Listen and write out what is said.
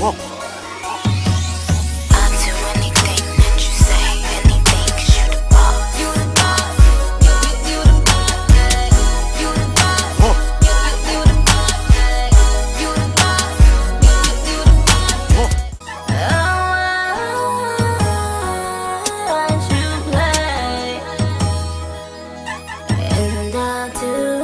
I'll Do